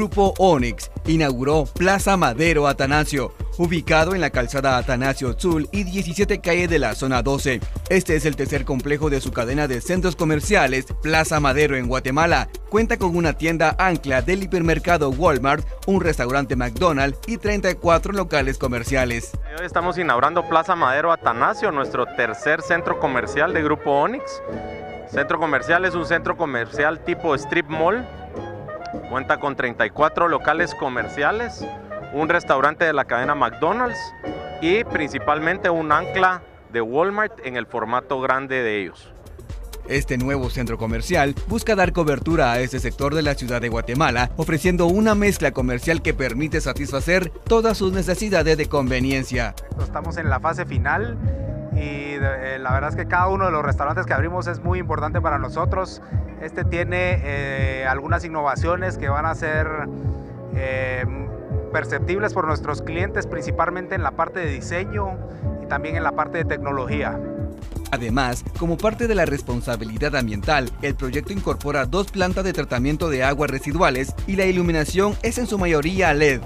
Grupo Onyx inauguró Plaza Madero Atanasio, ubicado en la calzada Atanasio Zul y 17 calle de la zona 12. Este es el tercer complejo de su cadena de centros comerciales, Plaza Madero en Guatemala. Cuenta con una tienda ancla del hipermercado Walmart, un restaurante McDonald's y 34 locales comerciales. Hoy estamos inaugurando Plaza Madero Atanasio, nuestro tercer centro comercial de Grupo Onyx. Centro comercial es un centro comercial tipo strip mall Cuenta con 34 locales comerciales, un restaurante de la cadena McDonald's y principalmente un ancla de Walmart en el formato grande de ellos. Este nuevo centro comercial busca dar cobertura a este sector de la ciudad de Guatemala, ofreciendo una mezcla comercial que permite satisfacer todas sus necesidades de conveniencia. Estamos en la fase final y eh, la verdad es que cada uno de los restaurantes que abrimos es muy importante para nosotros. Este tiene eh, algunas innovaciones que van a ser eh, perceptibles por nuestros clientes, principalmente en la parte de diseño y también en la parte de tecnología. Además, como parte de la responsabilidad ambiental, el proyecto incorpora dos plantas de tratamiento de aguas residuales y la iluminación es en su mayoría LED.